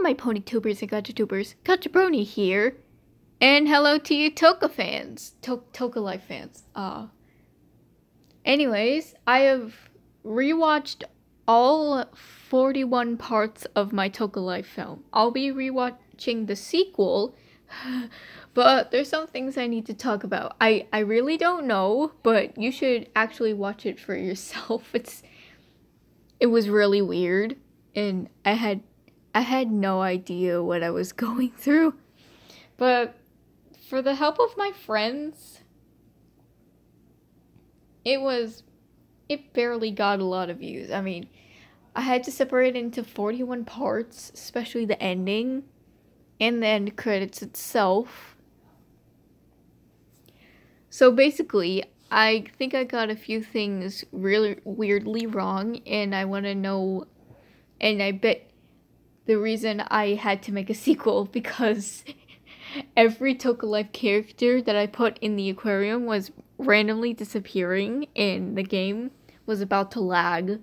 My pony tubers and gacha tubers. Gacha Brony here. And hello to you Toca fans. To- Toca Life fans. Uh, anyways, I have rewatched all 41 parts of my Toca Life film. I'll be rewatching the sequel, but there's some things I need to talk about. I, I really don't know, but you should actually watch it for yourself. It's it was really weird and I had I had no idea what I was going through. But for the help of my friends, it was it barely got a lot of views. I mean, I had to separate it into 41 parts, especially the ending and the end credits itself. So basically, I think I got a few things really weirdly wrong, and I want to know. And I bet the reason I had to make a sequel because every Toca Life character that I put in the aquarium was randomly disappearing, and the game was about to lag.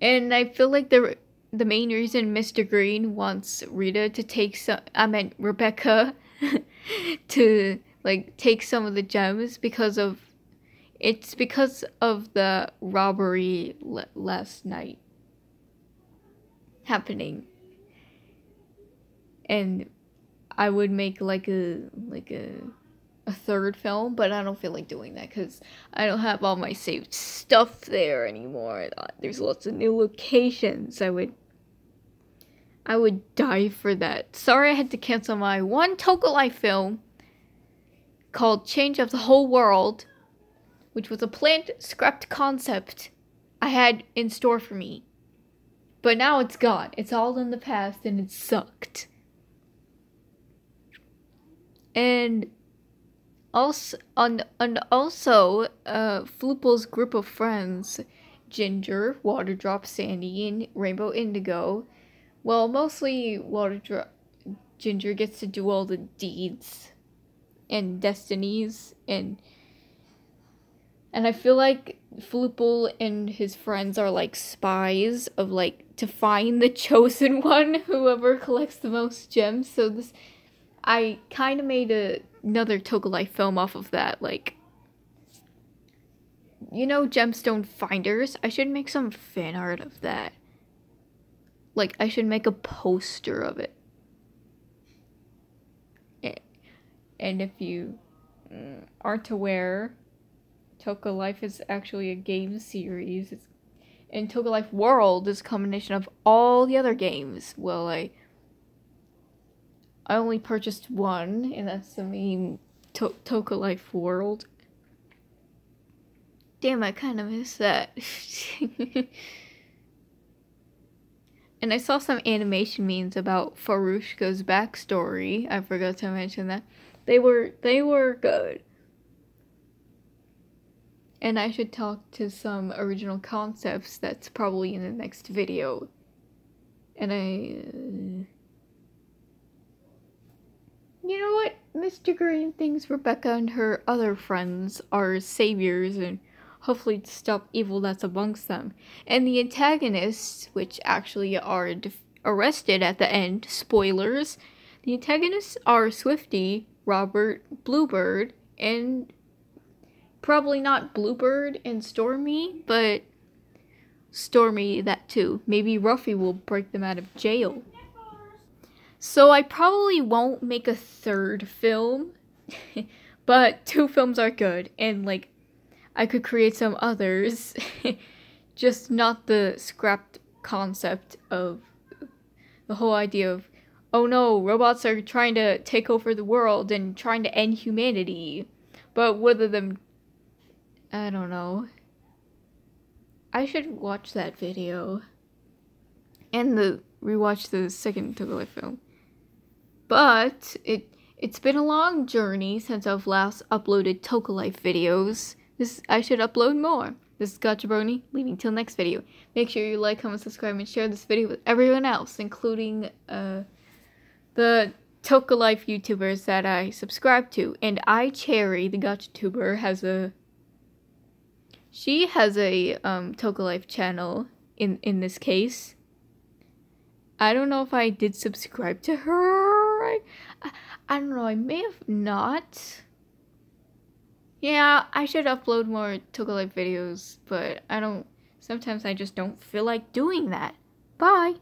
And I feel like the the main reason Mr. Green wants Rita to take some, I meant Rebecca, to like take some of the gems because of it's because of the robbery last night happening. And i would make like a like a a third film but i don't feel like doing that because i don't have all my saved stuff there anymore. Uh, there's lots of new locations. I would i would die for that. Sorry i had to cancel my one Toca Life film called Change of the Whole World, which was a planned scrapped concept I had in store for me. But now it's gone. It's all in the past and it sucked. And also, and, and also, uh, group of friends, Ginger, Waterdrop, Sandy, and Rainbow Indigo, well, mostly Waterdrop, Ginger gets to do all the deeds and destinies and and I feel like Floople and his friends are like spies of like to find the chosen one, whoever collects the most gems. So this I kind of made a, another Toca Life film off of that like you know gemstone finders? I should make some fan art of that. Like I should make a poster of it. And if you mm, aren't aware, Toca Life is actually a game series. It's, and Toca Life World is a combination of all the other games. Well, I I only purchased one, and that's the main to- Toca Life World. Damn, I kind of miss that. and I saw some animation memes about Farushka's backstory. I forgot to mention that. They were they were good. And I should talk to some original concepts that's probably in the next video. And I uh, You know what? Mr. Green thinks Rebecca and her other friends are saviors and hopefully stop evil that's amongst them. And the antagonists, which actually are arrested at the end, spoilers, the antagonists are Swifty, Robert, Bluebird, and probably not Bluebird and Stormy, but Stormy that too. Maybe Ruffy will break them out of jail. So I probably won't make a third film, but two films are good, and like I could create some others, just not the scrapped concept of the whole idea of oh no, robots are trying to take over the world and trying to end humanity. But whether them I don't know. I should watch that video. And the rewatch the second Life film. But it it's been a long journey since I've last uploaded Toca Life videos. This I should upload more. This is Gacha Brony, leaving till next video. Make sure you like, comment, subscribe, and share this video with everyone else, including uh the Toca Life YouTubers that I subscribe to. And I Cherry, the Gacha Tuber, has a she has a um Toca Life channel in in this case. I don't know if I did subscribe to her. I, I, I don't know. I may have not. Yeah, I should upload more Toca Life videos, but I don't. Sometimes I just don't feel like doing that. Bye.